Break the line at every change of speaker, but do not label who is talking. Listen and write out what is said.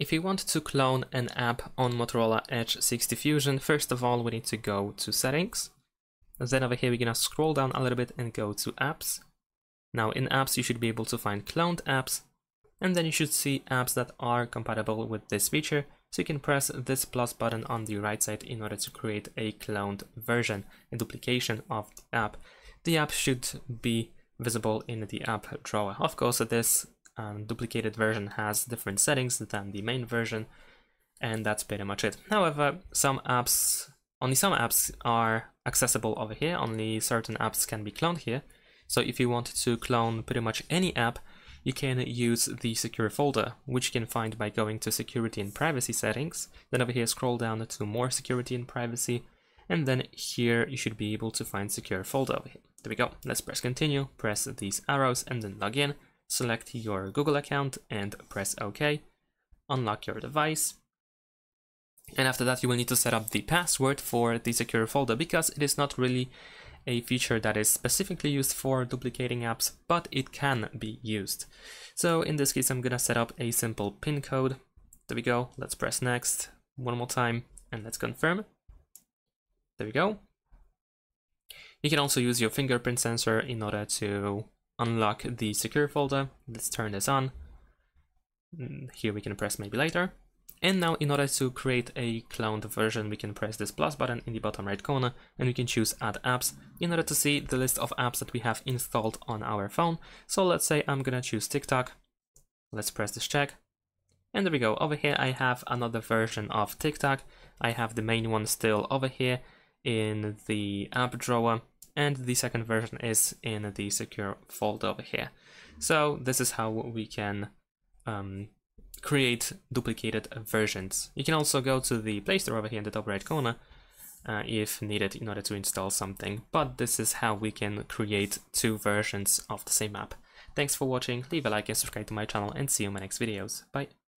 If you want to clone an app on Motorola Edge 60 Fusion, first of all we need to go to settings. Then over here we're gonna scroll down a little bit and go to apps. Now in apps you should be able to find cloned apps and then you should see apps that are compatible with this feature. So you can press this plus button on the right side in order to create a cloned version, a duplication of the app. The app should be visible in the app drawer. Of course, this um, duplicated version has different settings than the main version, and that's pretty much it. However, some apps, only some apps are accessible over here, only certain apps can be cloned here. So if you want to clone pretty much any app, you can use the secure folder, which you can find by going to security and privacy settings. Then over here, scroll down to more security and privacy. And then here you should be able to find secure folder over here. There we go. Let's press continue, press these arrows and then log in select your Google account and press OK. Unlock your device. And after that, you will need to set up the password for the secure folder because it is not really a feature that is specifically used for duplicating apps, but it can be used. So in this case, I'm gonna set up a simple pin code. There we go. Let's press next one more time and let's confirm. There we go. You can also use your fingerprint sensor in order to unlock the secure folder. Let's turn this on. Mm, here we can press maybe later. And now in order to create a cloned version, we can press this plus button in the bottom right corner and we can choose add apps in order to see the list of apps that we have installed on our phone. So let's say I'm gonna choose TikTok. Let's press this check. And there we go. Over here I have another version of TikTok. I have the main one still over here in the app drawer and the second version is in the secure folder over here. So this is how we can um, create duplicated versions. You can also go to the Play Store over here in the top right corner uh, if needed in order to install something, but this is how we can create two versions of the same app. Thanks for watching, leave a like and subscribe to my channel and see you in my next videos. Bye!